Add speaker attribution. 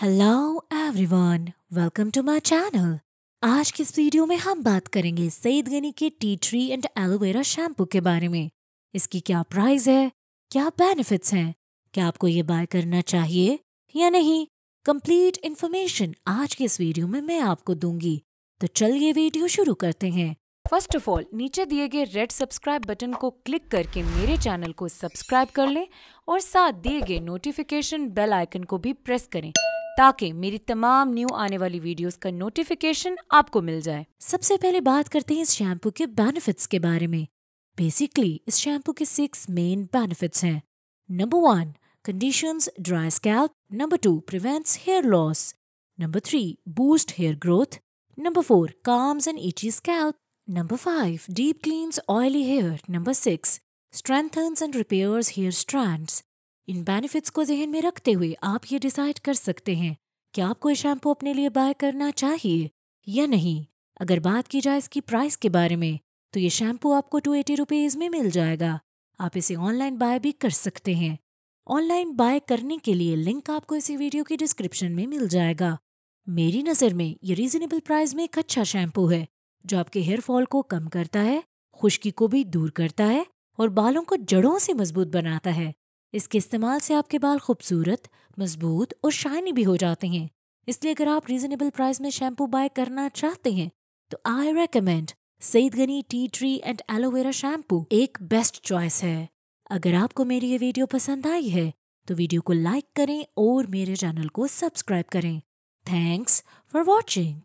Speaker 1: Hello everyone welcome to my channel आज के इस वीडियो में हम बात करेंगे सईद गनी के tea tree and aloe vera shampoo के बारे में? इसकी क्या प्राइस है? क्या बेनिफिट्स हैं? क्या आपको ये बाय करना चाहिए या नहीं? कंप्लीट इन्फॉर्मेशन आज के इस वीडियो में मैं आपको दूँगी। तो चलिए वीडियो शुरू करते हैं।
Speaker 2: फ़र्स्ट ऑफ़ ऑल नीचे दिए गए रेड सब्सक्राइब बटन को क्लिक करके मेरे चैनल को सब्सक्राइब कर लें और साथ दिए गए नोटिफिकेशन बेल आइकन को भी प्रेस करें। ताकि मेरी तमाम न्यू आने वाली वीडियोस का नोटिफिकेशन आपको मिल जाए
Speaker 1: सबसे पहले बात करते हैं इस शैम्पू के बेनिफिट्स के बारे में बेसिकली इस शैम्पू के सिक्स मेन बेनिफिट्स हैं number one conditions dry scalp number two prevents hair loss number three boost hair growth number four calms and itchy scalp Number 5. Deep cleans oily hair. Number 6. Strengthens and repairs hair strands. इन benefits को जहन में रखते हुए आप ये decide कर सकते हैं कि आपको ये शैम्पू अपने लिए बाय करना चाहिए या नहीं। अगर बात की जाए इसकी प्राइस के बारे में तो ये शैम्पू आपको टू एटी रुपीज़ में मिल जाएगा। आप इसे ऑनलाइन बाय भी कर सकते हैं। ऑनलाइन बाय करने के लिए लिंक आपको इसी वीडियो की डिस्क्रिप्शन में मिल जाएगा। मेरी नज़र में ये रीजनेबल प्राइस में एक अच्छा शैम्पू है, जो आपके हेयर फॉल को कम करता है, खुश्की को भी दूर करता है और बालों को जड़ों से मज़बूत बनाता है। इसके इस्तेमाल से आपके बाल खूबसूरत, मज़बूत और शाइनी भी हो जाते हैं। इसलिए अगर आप रीजनेबल प्राइस में शैम्पू बाय करना चाहते हैं तो I recommend Saeed Ghani tea tree and aloe vera shampoo एक बेस्ट चॉइस है। अगर आपको मेरी ये वीडियो पसंद आई है तो वीडियो को लाइक करें और मेरे चैनल को सब्सक्राइब करें। Thanks for watching